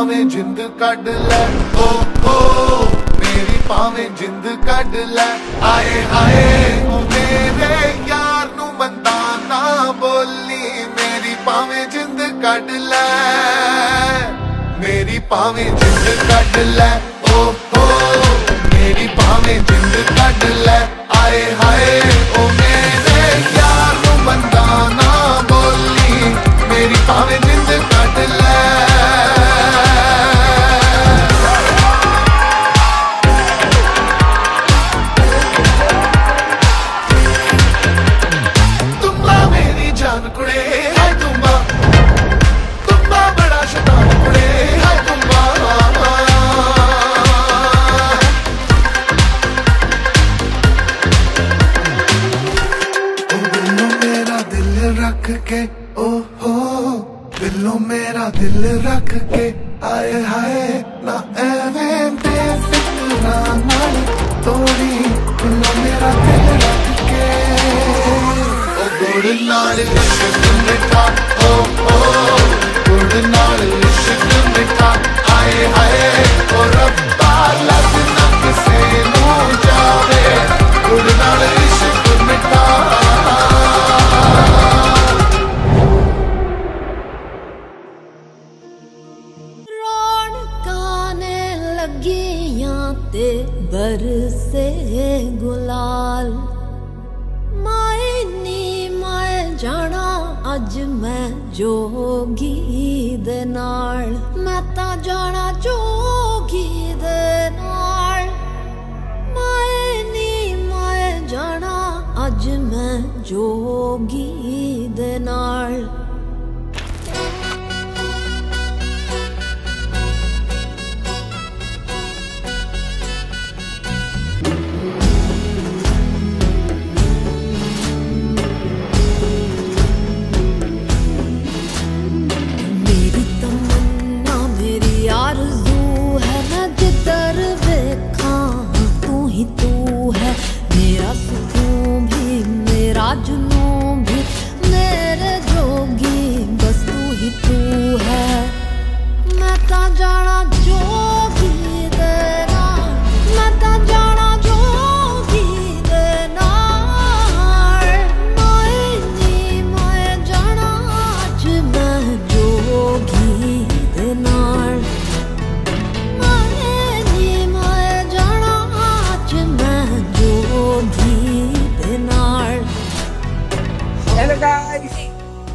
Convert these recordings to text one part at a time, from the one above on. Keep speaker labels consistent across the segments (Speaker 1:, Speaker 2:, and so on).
Speaker 1: ਭਾਵੇਂ ਜਿੰਦ ਕੱਢ ਲੈ। ਓ ਓ, ਮੇਰੀ ਭਾਵੇਂ ਜਿੰਦ ਕੱਢ ਲੈ। ਆਏ ਆਏ ਓ ਮੇਰੇ ਯਾਰ ਨੂੰ ਬੰਦਾ ਨਾ ਬੋਲੀ। ਮੇਰੀ ਭਾਵੇਂ ਜਿੰਦ ਕੱਢ ਲੈ। ਮੇਰੀ ਭਾਵੇਂ ਜਿੰਦ ਕੱਢ ਲੈ। ਕੇ ਦਿਲੋਂ ਮੇਰਾ ਦਿਲ ਰੱਖ ਕੇ ਆਏ ਹਾਏ ਨਾ ਐਵੇਂ ਬੇਫਿਕਰਾਂ ਨਾਲ ਤੋੜੀ ਦਿਲੋਂ ਮੇਰਾ ਦਿਲ ਰੱਖ ਕੇ ਉਹ ਗੁੜ ਨਾਲ ਇਸ਼ਕ ਮਿੱਠਾ ਓ
Speaker 2: ਲੱਗੀਆਂ ਤੇ ਬਰਸੇ ਗੁਲਾਲ। ਮਾਏ ਨੀ ਮੈਂ ਜਾਣਾ, ਅੱਜ ਮੈਂ ਜੋਗੀ ਦੇ ਨਾਲ। ਮੈਂ ਤਾਂ ਜਾਣਾ ਜੋਗੀ ਦੇ ਨਾਲ। ਮਾਏ ਨੀ ਮੈਂ ਜਾਣਾ, ਅੱਜ ਮੈਂ ਜੋਗੀ ਦੇ ਨਾਲ।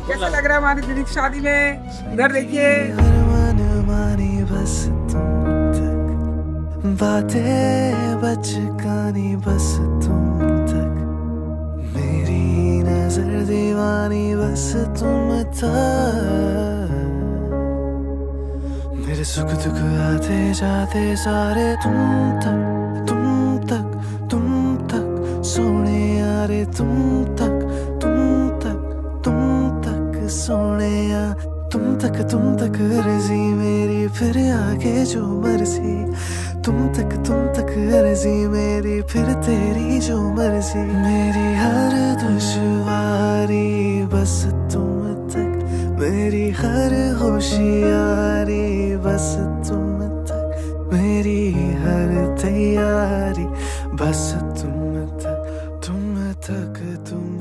Speaker 3: कैसा लग रहा है हमारी दिलीप शादी में? इधर देखिए।
Speaker 4: बातें बचकानी बस तुम तक। मेरी नज़र दीवानी बस तुम तक। मेरे सुख दुख आते जाते सारे तुम तक। सोने तुम तक तुम तक अर्जी मेरी, फिर आगे जो मर्ज़ी। तुम तक तुम तक अर्जी मेरी, फिर तेरी जो मर्ज़ी। मेरी हर दुश्वारी, बस तुम तक। मेरी हर होशियारी, बस तुम तक। मेरी हर तैयारी, बस तुम तक। तुम तक, तुम